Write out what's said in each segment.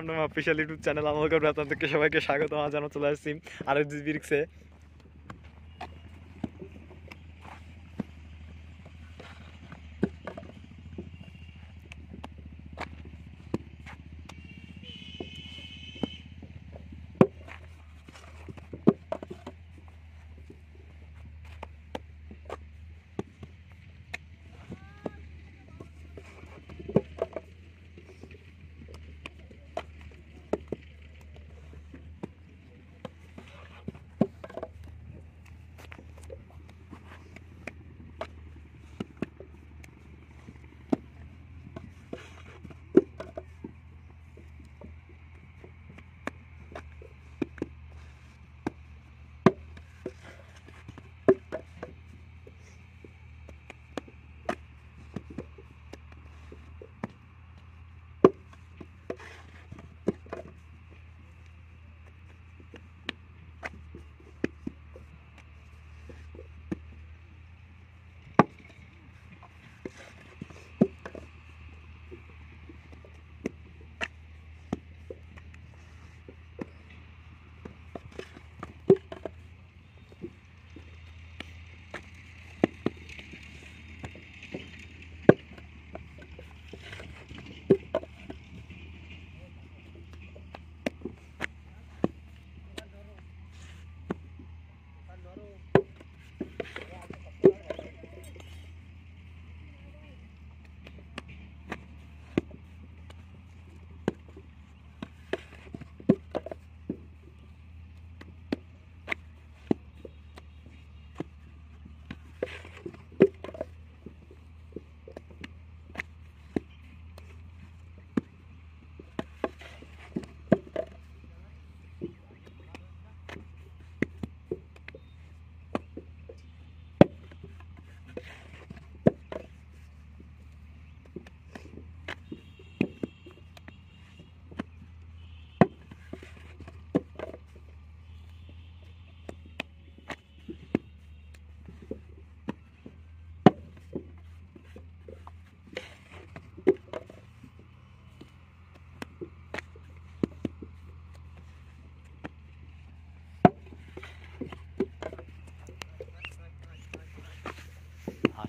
Welcome to my official YouTube channel আমাকে আপনাদেরকে সবাইকে স্বাগত আমার আমরা চলে আসছি আর বিরিক্সে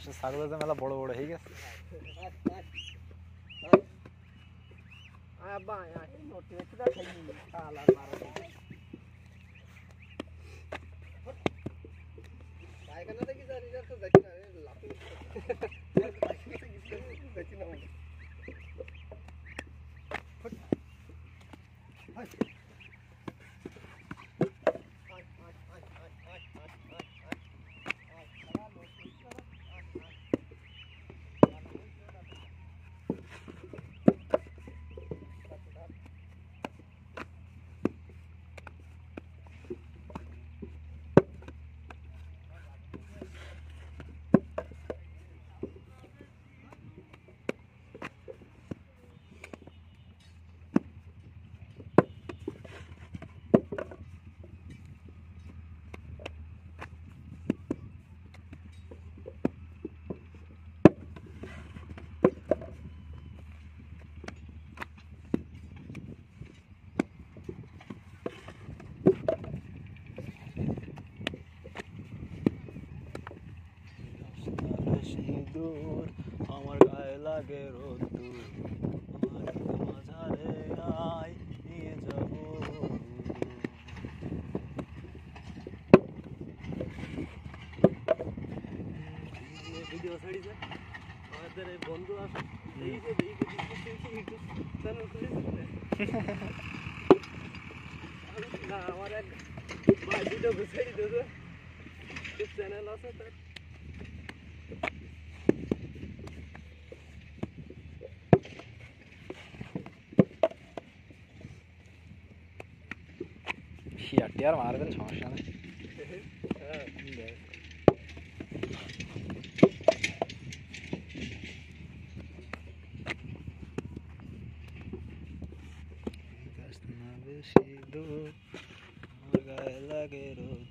হাঁসের ছাগলের যে মেলা বড় বড় হয়ে গেছে সিঁদুর লাগে রোদ্দুর মাঝারে আয় নিয়ে যাব ভিডিও ছাড়িছে। আমাদের এই বন্ধু আছে। এই যে এই যে চ্যানেল খুলেছে না? আমার এক ভিডিও ছেড়ে দিয়েছে চ্যানেল আছে তার। sijakti ar var den sonsan. Do, lage ro